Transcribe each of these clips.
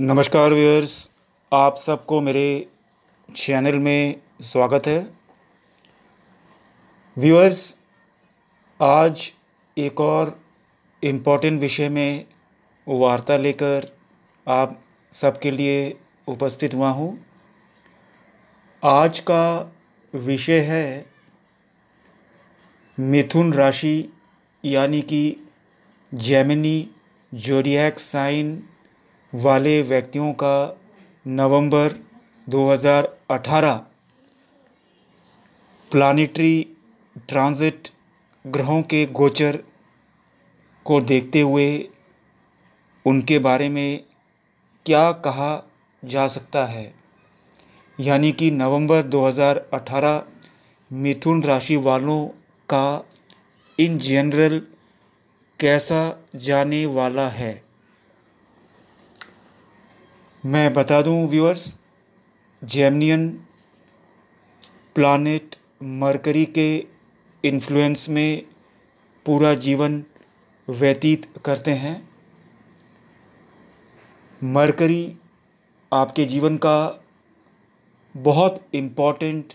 नमस्कार व्यूअर्स आप सबको मेरे चैनल में स्वागत है। व्यूअर्स आज एक और इम्पोर्टेंट विषय में वार्ता लेकर आप सबके लिए उपस्थित हुआ हूँ। आज का विषय है मिथुन राशि, यानी कि जेमिनी जोडियक साइन वाले व्यक्तियों का नवंबर 2018 प्लानिटरी ट्रांजिट ग्रहों के गोचर को देखते हुए उनके बारे में क्या कहा जा सकता है? यानी कि नवंबर 2018 मिथुन राशि वालों का इन जनरल कैसा जाने वाला है? मैं बता दूँ व्यूअर्स जेमनियन प्लानट मरकरी के इन्फ्लुएंस में पूरा जीवन व्यतीत करते हैं। मरकरी आपके जीवन का बहुत इंपॉर्टेंट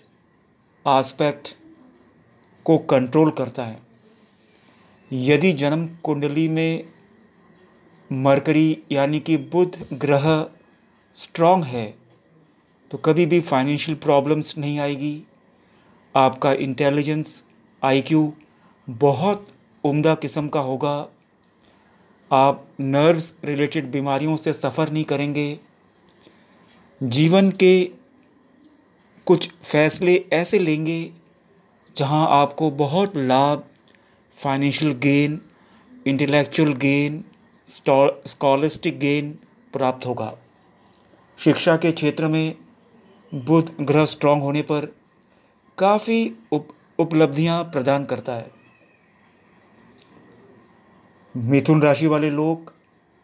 आस्पेक्ट को कंट्रोल करता है। यदि जन्म कुंडली में मरकरी यानी कि बुध ग्रह स्ट्रॉन्ग है तो कभी भी फाइनेंशियल प्रॉब्लम्स नहीं आएगी। आपका इंटेलिजेंस आईक्यू बहुत उम्दा किस्म का होगा। आप नर्व्स रिलेटेड बीमारियों से सफ़र नहीं करेंगे। जीवन के कुछ फैसले ऐसे लेंगे, जहाँ आपको बहुत लाभ financial gain intellectual gain scholastic gain प्राप्त होगा। शिक्षा के क्षेत्र में बुध ग्रह स्ट्रांग होने पर काफ़ी उप, उपलब्धियाँ प्रदान करता है। मिथुन राशि वाले लोग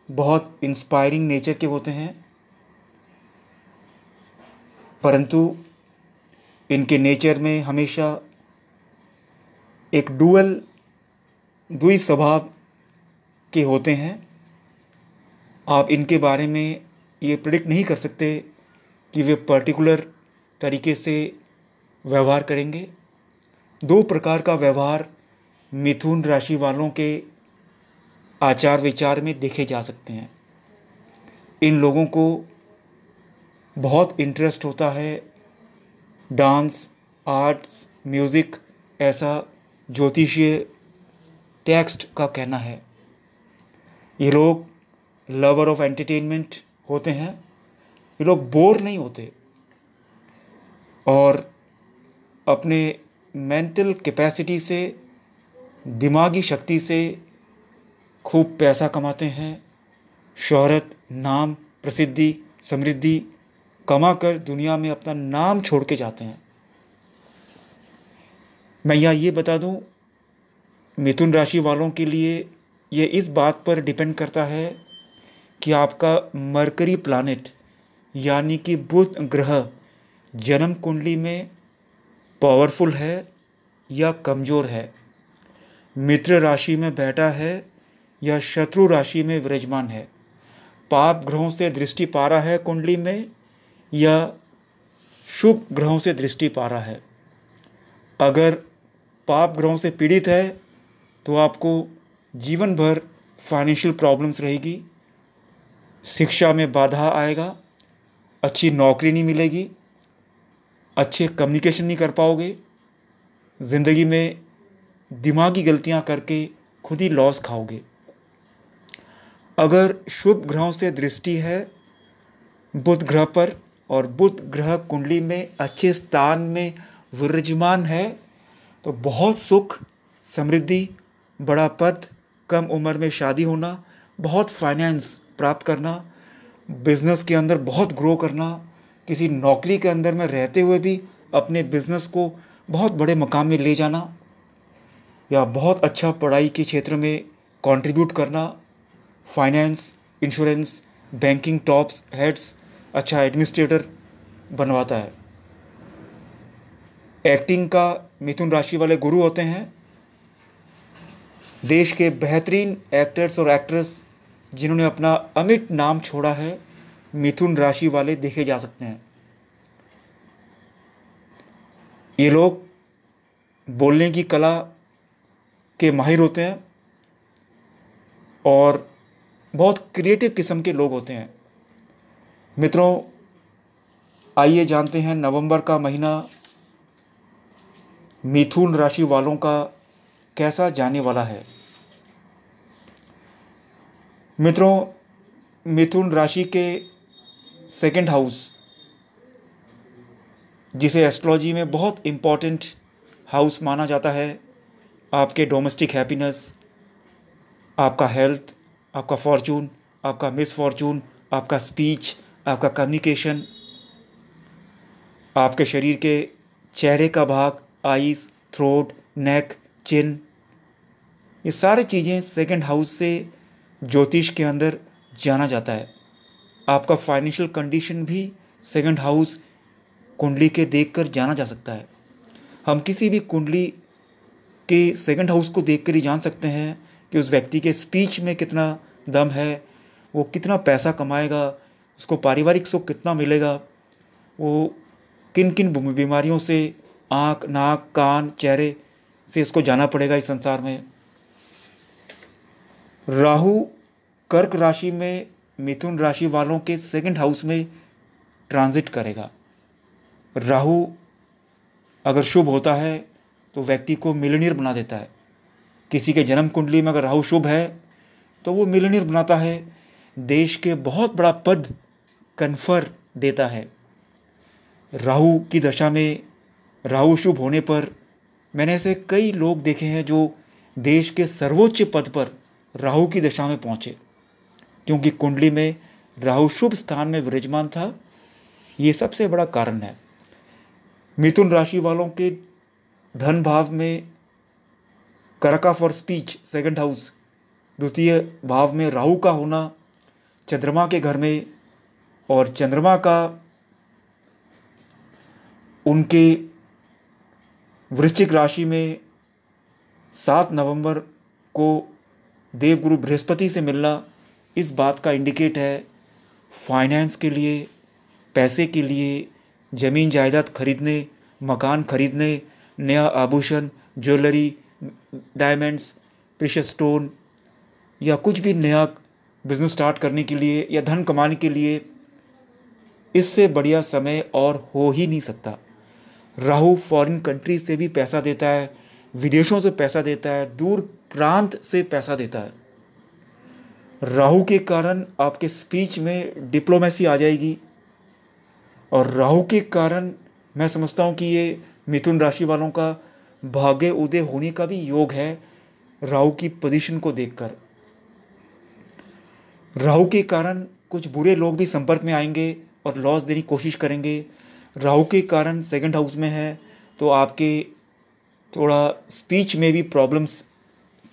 बहुत इंस्पायरिंग नेचर के होते हैं, परंतु इनके नेचर में हमेशा एक डुअल द्वि स्वभाव के होते हैं। आप इनके बारे में ये प्रिडिक्ट नहीं कर सकते कि वे पर्टिकुलर तरीके से व्यवहार करेंगे। दो प्रकार का व्यवहार मिथुन राशि वालों के आचार विचार में देखे जा सकते हैं। इन लोगों को बहुत इंटरेस्ट होता है डांस आर्ट्स म्यूज़िक ऐसा ज्योतिषीय टेक्स्ट का कहना है। ये लोग लवर ऑफ़ एंटरटेनमेंट होते हैं, ये लोग बोर नहीं होते। और अपने मेंटल कैपेसिटी से, दिमागी शक्ति से खूब पैसा कमाते हैं, शोहरत, नाम, प्रसिद्धि, समृद्धि कमा कर दुनिया में अपना नाम छोड़ के जाते हैं। मैं यहाँ ये बता दूँ, मिथुन राशि वालों के लिए ये इस बात पर डिपेंड करता है कि आपका मरकरी प्लानट यानी कि बुध ग्रह, जन्म कुंडली में पावरफुल है या कमज़ोर है? मित्र राशि में बैठा है या शत्रु राशि में विराजमान है? पाप ग्रहों से दृष्टि पा रहा है कुंडली में या शुभ ग्रहों से दृष्टि पा रहा है? अगर पाप ग्रहों से पीड़ित है तो आपको जीवन भर फाइनेंशियल प्रॉब्लम्स रहेगी। शिक्षा में बाधा आएगा, अच्छी नौकरी नहीं मिलेगी, अच्छे कम्युनिकेशन नहीं कर पाओगे, ज़िंदगी में दिमागी गलतियाँ करके खुद ही लॉस खाओगे। अगर शुभ ग्रहों से दृष्टि है, बुध ग्रह पर और बुध ग्रह कुंडली में अच्छे स्थान में विराजमान है तो बहुत सुख, समृद्धि, बड़ा पद, कम उम्र में शादी होना, बहुत फाइनेंस प्राप्त करना बिज़नेस के अंदर बहुत ग्रो करना, किसी नौकरी के अंदर में रहते हुए भी अपने बिज़नेस को बहुत बड़े मकाम में ले जाना, या बहुत अच्छा पढ़ाई के क्षेत्र में कंट्रीब्यूट करना finance insurance banking tops heads अच्छा एडमिनिस्ट्रेटर बनवाता है। एक्टिंग का मिथुन राशि वाले गुरु होते हैं। देश के बेहतरीन एक्टर्स और एक्ट्रेस जिन्होंने अपना अमिट नाम छोड़ा है, मिथुन राशि वाले देखे जा सकते हैं। ये लोग बोलने की कला के माहिर होते हैं और बहुत क्रिएटिव किस्म के लोग होते हैं। मित्रों, आइए जानते हैं नवंबर का महीना मिथुन राशि वालों का कैसा जाने वाला है। मित्रों, मिथुन राशि के सेकंड हाउस जिसे एस्ट्रोलॉजी में बहुत इंपॉर्टेंट हाउस माना जाता है, आपके डोमेस्टिक हैप्पीनेस आपका हेल्थ आपका फॉर्चून आपका मिस फॉर्चून आपका स्पीच आपका कम्युनिकेशन आपके शरीर के चेहरे का भाग आईज थ्रोट नेक चिन ये सारी चीज़ें सेकंड हाउस से ज्योतिष के अंदर जाना जाता है। आपका फाइनेंशियल कंडीशन भी सेकंड हाउस कुंडली के देखकर जाना जा सकता है। हम किसी भी कुंडली के सेकंड हाउस को देखकर ही जान सकते हैं कि उस व्यक्ति के स्पीच में कितना दम है, वो कितना पैसा कमाएगा, उसको पारिवारिक सुख कितना मिलेगा, वो किन किन बीमारियों से आँख, नाक, कान, चेहरे से इसको जाना पड़ेगा इस संसार में। राहु कर्क राशि में, मिथुन राशि वालों के सेकंड हाउस में ट्रांजिट करेगा। राहु अगर शुभ होता है तो व्यक्ति को मिलनियर बना देता है। किसी के जन्म कुंडली में अगर राहु शुभ है तो वो मिलनियर बनाता है। देश के बहुत बड़ा पद कन्फर देता है। राहु की दशा में राहु शुभ होने पर, मैंने ऐसे कई लोग देखे हैं जो देश के सर्वोच्च पद पर राहु की दशा में पहुँचे, क्योंकि कुंडली में राहु शुभ स्थान में विराजमान था। ये सबसे बड़ा कारण है। मिथुन राशि वालों के धन भाव में करका फॉर स्पीच सेकंड हाउस द्वितीय भाव में राहु का होना, चंद्रमा के घर में और चंद्रमा का उनके वृश्चिक राशि में सात नवंबर को देवगुरु बृहस्पति से मिलना इस बात का इंडिकेट है फाइनेंस के लिए, पैसे के लिए, ज़मीन जायदाद खरीदने, मकान खरीदने, नया आभूषण ज्वेलरी डायमंड्स प्रेशर स्टोन या कुछ भी नया बिज़नेस स्टार्ट करने के लिए या धन कमाने के लिए, इससे बढ़िया समय और हो ही नहीं सकता। राहु फॉरेन कंट्री से भी पैसा देता है, विदेशों से पैसा देता है, दूर प्रांत से पैसा देता है। राहु के कारण आपके स्पीच में डिप्लोमेसी आ जाएगी। और राहु के कारण मैं समझता हूँ कि ये मिथुन राशि वालों का भाग्य उदय होने का भी योग है राहु की पोजीशन को देखकर। राहु के कारण कुछ बुरे लोग भी संपर्क में आएँगे और लॉस देने की कोशिश करेंगे। राहु के कारण सेकंड हाउस में है तो आपके थोड़ा स्पीच में भी प्रॉब्लम्स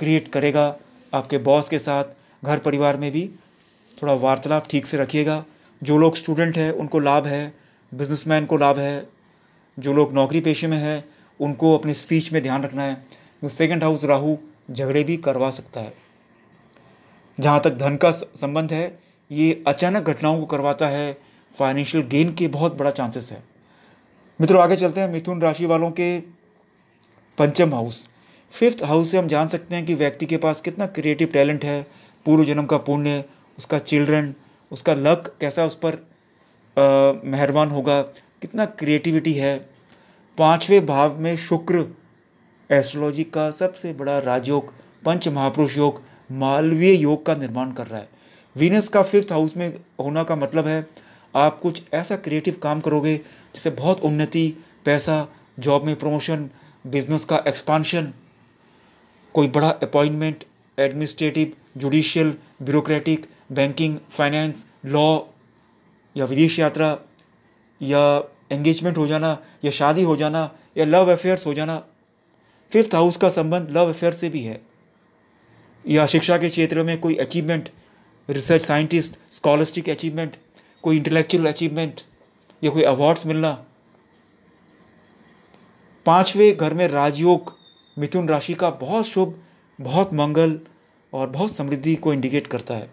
क्रिएट करेगा आपके बॉस के साथ, घर परिवार में भी। थोड़ा वार्तालाप ठीक से रखिएगा। जो लोग स्टूडेंट हैं, उनको लाभ है। बिजनेसमैन को लाभ है। जो लोग नौकरी पेशे में है, उनको अपने स्पीच में ध्यान रखना है। सेकंड हाउस राहु झगड़े भी करवा सकता है। जहाँ तक धन का संबंध है, ये अचानक घटनाओं को करवाता है। फाइनेंशियल गेन के बहुत बड़ा चांसेस है। मित्रों, आगे चलते हैं मिथुन राशि वालों के पंचम हाउस फिफ्थ हाउस से हम जान सकते हैं कि व्यक्ति के पास कितना क्रिएटिव टैलेंट है पूर्व जन्म का पुण्य, उसका चिल्ड्रन उसका लक कैसा उस पर मेहरबान होगा, कितना क्रिएटिविटी है। पाँचवें भाव में शुक्र एस्ट्रोलॉजी का सबसे बड़ा राजयोग, पंच महापुरुष योग, मालवीय योग का निर्माण कर रहा है। वीनस का फिफ्थ हाउस में होना का मतलब है, आप कुछ ऐसा क्रिएटिव काम करोगे, जिससे बहुत उन्नति, पैसा जॉब में प्रमोशन बिज़नेस का एक्सपांशन कोई बड़ा appointment administrative judicial bureaucratic banking finance law या विदेश यात्रा, या एंगेजमेंट हो जाना, या शादी हो जाना, या लव अफेयर्स हो जाना फिफ्थ हाउस का संबंध लव अफेयर से भी है। या शिक्षा के क्षेत्र में कोई achievement research scientist scholastic achievement कोई इंटेलेक्चुअल अचीवमेंट या कोई अवार्ड्स मिलना। पाँचवें घर में राजयोग मिथुन राशि का बहुत शुभ, बहुत मंगल और बहुत समृद्धि को इंडिकेट करता है।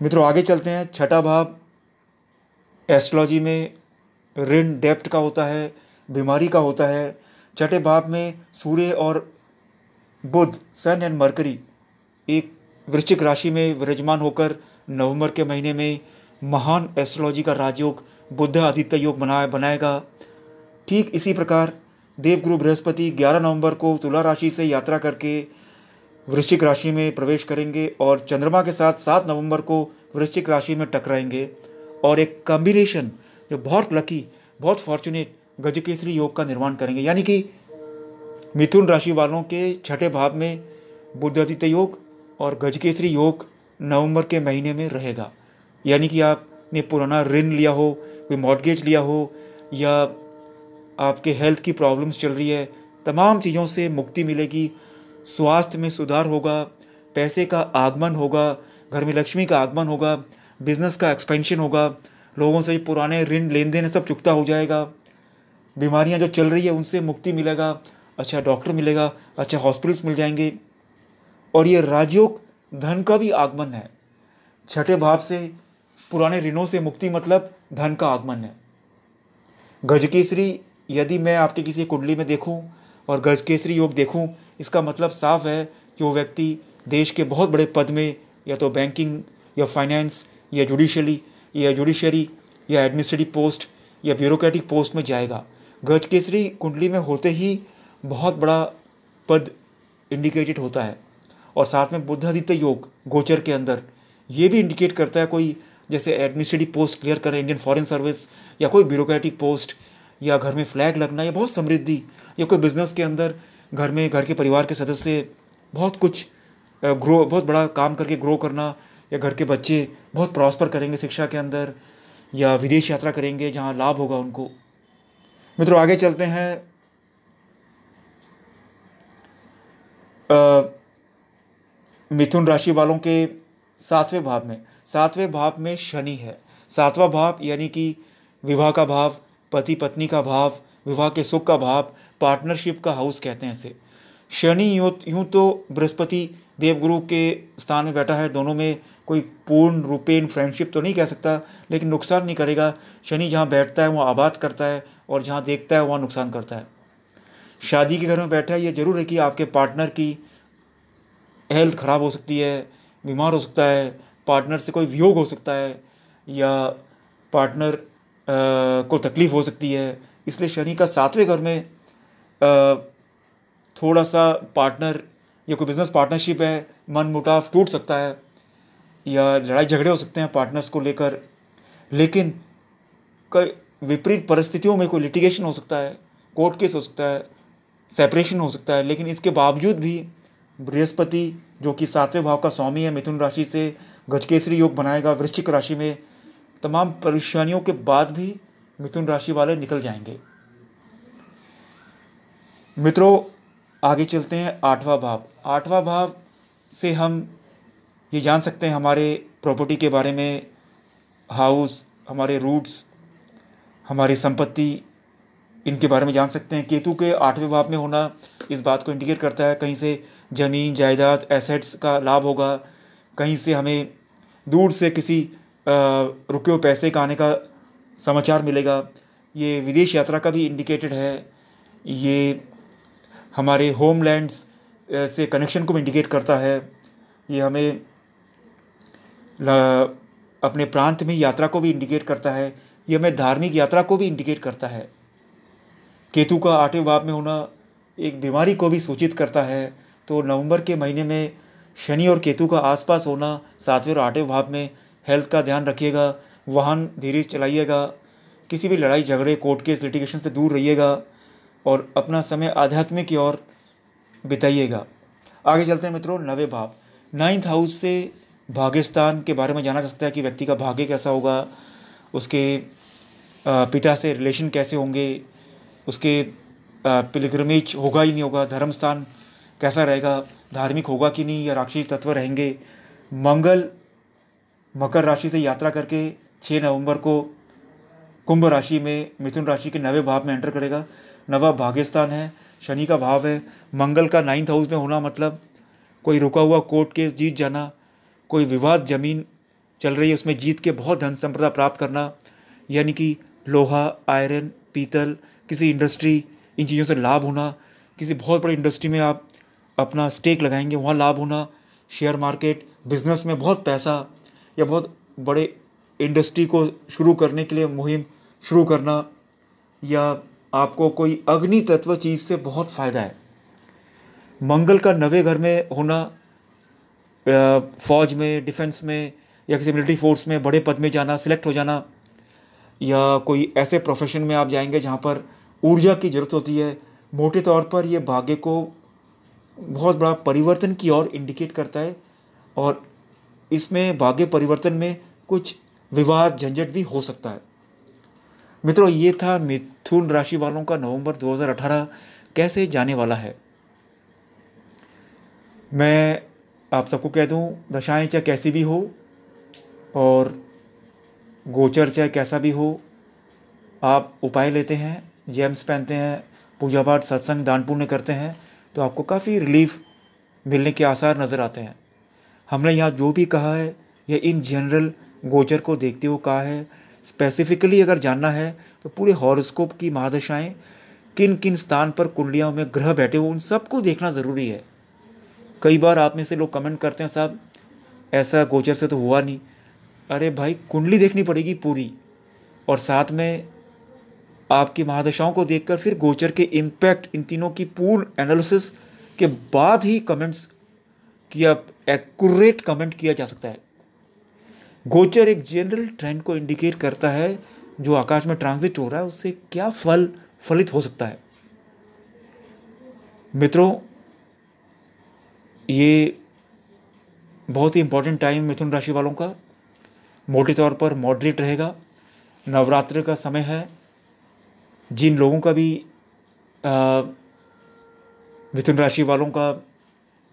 मित्रों, आगे चलते हैं। छठा भाव एस्ट्रोलॉजी में ऋण डेप्ट का होता है, बीमारी का होता है। छठे भाव में सूर्य और बुध सन एंड मरकरी एक वृश्चिक राशि में विराजमान होकर नवंबर के महीने में महान एस्ट्रोलॉजी का राजयोग बुद्ध आदित्य योग बनाए बनाएगा। ठीक इसी प्रकार देवगुरु बृहस्पति 11 नवंबर को तुला राशि से यात्रा करके वृश्चिक राशि में प्रवेश करेंगे और चंद्रमा के साथ 7 नवंबर को वृश्चिक राशि में टकराएँगे। और एक कॉम्बिनेशन जो बहुत लकी बहुत फॉर्चुनेट गजकेसरी योग का निर्माण करेंगे। यानी कि मिथुन राशि वालों के छठे भाव में बुद्धादित्य योग और गजकेसरी योग नवंबर के महीने में रहेगा। यानी कि आपने पुराना ऋण लिया हो, कोई मॉडगेज लिया हो, या आपके हेल्थ की प्रॉब्लम्स चल रही है, तमाम चीज़ों से मुक्ति मिलेगी, स्वास्थ्य में सुधार होगा, पैसे का आगमन होगा, घर में लक्ष्मी का आगमन होगा बिज़नेस का एक्सपेंशन होगा, लोगों से पुराने ऋण लेन देन सब चुकता हो जाएगा, बीमारियाँ जो चल रही है उनसे मुक्ति मिलेगा अच्छा डॉक्टर मिलेगा अच्छा हॉस्पिटल्स मिल जाएँगे, और ये राजयोग धन का भी आगमन है, छठे भाव से पुराने ऋणों से मुक्ति मतलब धन का आगमन है गजकेसरी यदि मैं आपके किसी कुंडली में देखूँ और गजकेसरी योग देखूँ, इसका मतलब साफ़ है कि वो व्यक्ति देश के बहुत बड़े पद में या तो बैंकिंग या फाइनेंस या जुडिशली या जुडिशरी या एडमिनिस्ट्रेटिव पोस्ट या ब्यूरोक्रेटिक पोस्ट में जाएगा। गज केसरी कुंडली में होते ही बहुत बड़ा पद इंडिकेटेड होता है और साथ में बुद्धादित्य योग गोचर के अंदर ये भी इंडिकेट करता है कोई जैसे एडमिनिस्ट्रेटिव पोस्ट क्लियर करें, इंडियन फॉरेन सर्विस या कोई ब्यूरोक्रेटिक पोस्ट या घर में फ्लैग लगना या बहुत समृद्धि या कोई बिज़नेस के अंदर, घर में, घर के परिवार के सदस्य बहुत कुछ ग्रो बहुत बड़ा काम करके ग्रो करना या घर के बच्चे बहुत प्रॉस्पर करेंगे शिक्षा के अंदर या विदेश यात्रा करेंगे जहाँ लाभ होगा उनको। मित्रों, आगे चलते हैं। मिथुन राशि वालों के सातवें भाव में। सातवें भाव में शनि है। सातवां भाव यानी कि विवाह का भाव पति पत्नी का भाव, विवाह के सुख का भाव पार्टनरशिप का हाउस कहते हैं इसे। शनि यूँ यूँ तो बृहस्पति देवगुरु के स्थान में बैठा है, दोनों में कोई पूर्ण रूपेण फ्रेंडशिप तो नहीं कह सकता, लेकिन नुकसान नहीं करेगा। शनि जहाँ बैठता है, वहाँ आबाद करता है, और जहाँ देखता है, वहाँ नुकसान करता है। शादी के घर में बैठा है, ये ज़रूर है कि आपके पार्टनर की हेल्थ ख़राब हो सकती है, बीमार हो सकता है पार्टनर से कोई वियोग हो सकता है, या पार्टनर को तकलीफ़ हो सकती है। इसलिए शनि का सातवें घर में थोड़ा सा पार्टनर या कोई बिज़नेस पार्टनरशिप है मन मुटाव टूट सकता है, या लड़ाई झगड़े हो सकते हैं पार्टनर्स को लेकर। लेकिन कई विपरीत परिस्थितियों में कोई लिटिगेशन हो सकता है कोर्ट केस हो सकता है सेपरेशन हो सकता है। लेकिन इसके बावजूद भी बृहस्पति, जो कि सातवें भाव का स्वामी है, मिथुन राशि से गजकेसरी योग बनाएगा, वृश्चिक राशि में तमाम परेशानियों के बाद भी मिथुन राशि वाले निकल जाएँगे। मित्रों, आगे चलते हैं आठवां भाव। आठवां भाव से हम ये जान सकते हैं हमारे प्रॉपर्टी के बारे में हाउस हमारे रूट्स हमारी संपत्ति, इनके बारे में जान सकते हैं। केतु के आठवें भाव में होना इस बात को इंडिकेट करता है, कहीं से ज़मीन, जायदाद एसेट्स का लाभ होगा, कहीं से हमें दूर से किसी रुके हुए पैसे का आने का समाचार मिलेगा। ये विदेश यात्रा का भी इंडिकेटेड है। ये हमारे होमलैंड्स से कनेक्शन को भी इंडिकेट करता है। ये हमें अपने प्रांत में यात्रा को भी इंडिकेट करता है। ये हमें धार्मिक यात्रा को भी इंडिकेट करता है। केतु का आठवें भाव में होना एक बीमारी को भी सूचित करता है। तो नवंबर के महीने में शनि और केतु का आसपास होना सातवें और आठवें भाव में हेल्थ का ध्यान रखिएगा, वाहन धीरे चलाइएगा, किसी भी लड़ाई, झगड़े कोर्ट केस लिटिगेशन से दूर रहिएगा और अपना समय आध्यात्मिक की ओर बिताइएगा। आगे चलते हैं मित्रों, नवे भाव। नाइन्थ हाउस से भाग्यस्थान के बारे में जाना जा सकता है कि व्यक्ति का भाग्य कैसा होगा, उसके पिता से रिलेशन कैसे होंगे, उसके पिलग्रमेज होगा ही नहीं होगा धर्म स्थान कैसा रहेगा, धार्मिक होगा कि नहीं, या राक्षसी तत्व रहेंगे, मंगल मकर राशि से यात्रा करके छः नवंबर को कुंभ राशि में मिथुन राशि के नवे भाव में एंटर करेगा। नवा भाग्यस्थान है, शनि का भाव है, मंगल का नाइन्थ हाउस में होना मतलब कोई रुका हुआ कोर्ट केस जीत जाना, कोई विवाद ज़मीन चल रही है उसमें जीत के बहुत धन संपदा प्राप्त करना, यानी कि लोहा आयरन पीतल, किसी इंडस्ट्री इन चीज़ों से लाभ होना, किसी बहुत बड़ी इंडस्ट्री में आप अपना स्टेक लगाएँगे, वहाँ लाभ होना शेयर मार्केट बिज़नेस में बहुत पैसा या बहुत बड़े इंडस्ट्री को शुरू करने के लिए मुहिम शुरू करना या आपको कोई अग्नि तत्व चीज़ से बहुत फ़ायदा है। मंगल का नवे घर में होना फौज में, डिफेंस में या किसी मिलिट्री फोर्स में बड़े पद में जाना, सिलेक्ट हो जाना या कोई ऐसे प्रोफेशन में आप जाएँगे जहाँ पर ऊर्जा की ज़रूरत होती है, मोटे तौर पर यह भाग्य को बहुत बड़ा परिवर्तन की ओर इंडिकेट करता है और इसमें भाग्य परिवर्तन में कुछ विवाद झंझट भी हो सकता है। मित्रों, ये था मिथुन राशि वालों का नवंबर 2018 कैसे जाने वाला है। मैं आप सबको कह दूँ, दशाएँ चाहे कैसी भी हो और गोचर चाहे कैसा भी हो, आप उपाय लेते हैं जेम्स पहनते हैं, पूजा पाठ, सत्संग, दान पुण्य करते हैं तो आपको काफ़ी रिलीफ मिलने के आसार नज़र आते हैं। हमने यहाँ जो भी कहा है यह इन जनरल गोचर को देखते हुए कहा है। स्पेसिफिकली अगर जानना है तो पूरे हॉरोस्कोप की महादशाएँ किन किन स्थान पर कुंडलियों में ग्रह बैठे हुए उन सबको देखना ज़रूरी है। कई बार आप में से लोग कमेंट करते हैं, साहब, ऐसा गोचर से तो हुआ नहीं। अरे भाई, कुंडली देखनी पड़ेगी पूरी। और साथ में आपकी महादशाओं को देखकर फिर गोचर के इम्पैक्ट इन तीनों की पूर्ण एनालिसिस के बाद ही कमेंट्स किया एक्यूरेट कमेंट किया जा सकता है। गोचर एक जनरल ट्रेंड को इंडिकेट करता है, जो आकाश में ट्रांजिट हो रहा है, उससे क्या फल, फलित हो सकता है। मित्रों, ये बहुत ही इंपॉर्टेंट टाइम मिथुन राशि वालों का। मोटे तौर पर मॉडरेट रहेगा। नवरात्र का समय है। जिन लोगों का भी मिथुन राशि वालों का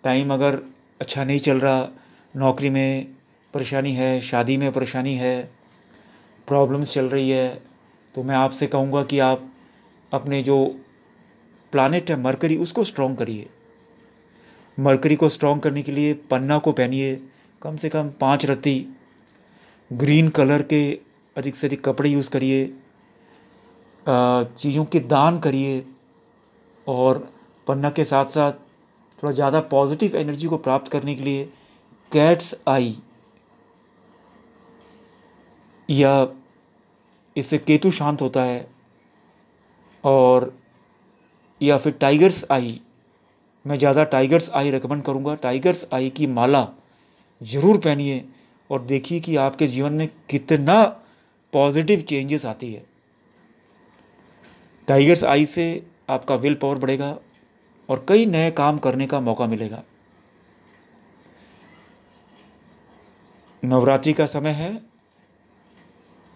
टाइम अगर अच्छा नहीं चल रहा, नौकरी में परेशानी है, शादी में परेशानी है प्रॉब्लम्स चल रही है तो मैं आपसे कहूँगा कि आप अपने जो प्लानट है मरकरी उसको स्ट्रॉन्ग करिए। मरकरी को स्ट्रॉन्ग करने के लिए पन्ना को पहनिए, कम से कम पाँच रत्ती ग्रीन कलर के अधिक से अधिक कपड़े यूज़ करिए चीज़ों के दान करिए, और पन्ना के साथ साथ थोड़ा ज़्यादा पॉजिटिव एनर्जी को प्राप्त करने के लिए कैट्स आई या इससे केतु शांत होता है और या फिर टाइगर्स आई मैं ज़्यादा टाइगर्स आई रिकमेंड करूँगा। टाइगर्स आई की माला ज़रूर पहनिए और देखिए कि आपके जीवन में कितना पॉजिटिव चेंजेस आती है। टाइगर्स आई से आपका विल पावर बढ़ेगा और कई नए काम करने का मौका मिलेगा। नवरात्रि का समय है।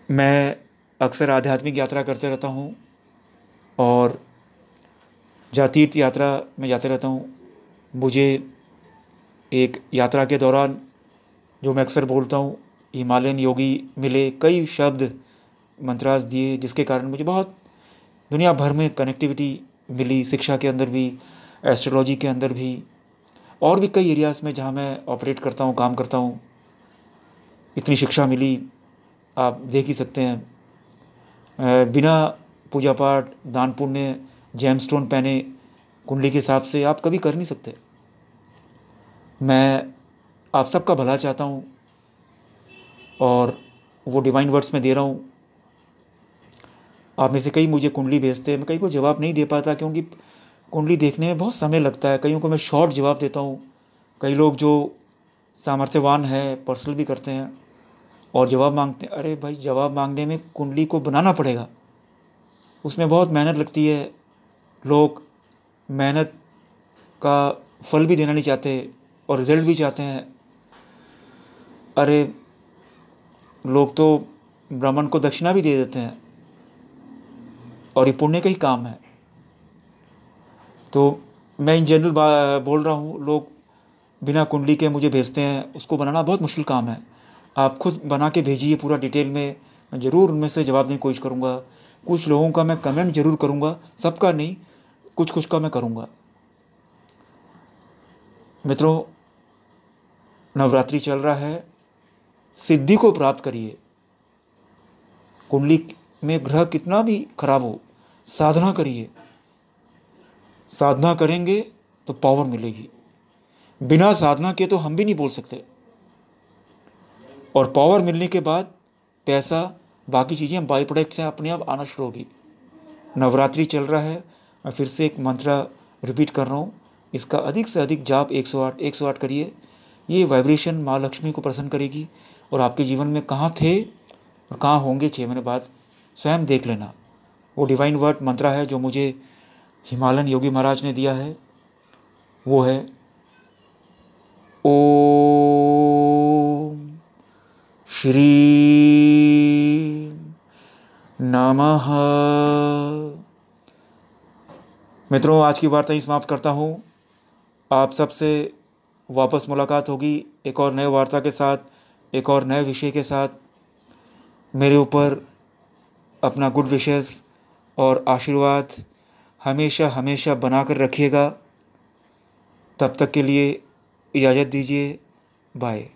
मैं अक्सर आध्यात्मिक यात्रा करते रहता हूँ और जहाँ तीर्थ यात्रा में जाते रहता हूँ, मुझे एक यात्रा के दौरान जो मैं अक्सर बोलता हूँ, हिमालयन योगी मिले कई शब्द मंत्रास दिए, जिसके कारण मुझे बहुत दुनिया भर में कनेक्टिविटी मिली, शिक्षा के अंदर भी। एस्ट्रोलॉजी के अंदर भी, और भी कई एरियाज़ में जहाँ मैं ऑपरेट करता हूँ, काम करता हूँ, इतनी शिक्षा मिली, आप देख ही सकते हैं। बिना पूजा पाठ, दान पुण्य जैम स्टोन पहने, कुंडली के हिसाब से आप कभी कर नहीं सकते। मैं आप सबका भला चाहता हूँ, और वो डिवाइन वर्ड्स में दे रहा हूँ। आप में से कई मुझे कुंडली भेजते हैं, मैं कई को जवाब नहीं दे पाता क्योंकि कुंडली देखने में बहुत समय लगता है। कईयों को मैं शॉर्ट जवाब देता हूँ। कई लोग जो सामर्थ्यवान है, पर्सनल भी करते हैं और जवाब मांगते हैं। अरे भाई, जवाब मांगने में कुंडली को बनाना पड़ेगा। उसमें बहुत मेहनत लगती है। लोग मेहनत का फल भी देना नहीं चाहते और रिज़ल्ट भी चाहते हैं। अरे, लोग तो ब्राह्मण को दक्षिणा भी दे देते हैं और ये पुण्य का ही काम है। तो मैं इन जनरल बोल रहा हूँ, लोग बिना कुंडली के मुझे भेजते हैं, उसको बनाना बहुत मुश्किल काम है। आप खुद बना के भेजिए पूरा डिटेल में, मैं ज़रूर उनमें से जवाब देने की कोशिश करूँगा। कुछ लोगों का मैं कमेंट ज़रूर करूँगा, सबका नहीं कुछ कुछ का मैं करूँगा। मित्रों, नवरात्रि चल रहा है, सिद्धि को प्राप्त करिए। कुंडली में ग्रह कितना भी खराब हो, साधना करिए। साधना करेंगे तो पावर मिलेगी। बिना साधना के तो हम भी नहीं बोल सकते। और पावर मिलने के बाद पैसा, बाकी चीज़ें बाई प्रोडक्ट से अपने आप आना शुरू होगी। नवरात्रि चल रहा है, मैं फिर से एक मंत्र रिपीट कर रहा हूँ। इसका अधिक से अधिक जाप 108 108 करिए। ये वाइब्रेशन माँ लक्ष्मी को प्रसन्न करेगी। और आपके जीवन में कहाँ थे और कहाँ होंगे छः महीने बाद, स्वयं देख लेना। वो डिवाइन वर्ड मंत्रा है जो मुझे हिमालयन योगी महाराज ने दिया है, वो है ओ श्री नमः। मित्रों, आज की वार्ता ही समाप्त करता हूँ। आप सबसे वापस मुलाकात होगी एक और नए वार्ता के साथ, एक और नए विषय के साथ। मेरे ऊपर अपना गुड विशेष और आशीर्वाद हमेशा हमेशा बना कर रखिएगा। तब तक के लिए इजाज़त दीजिए। बाय।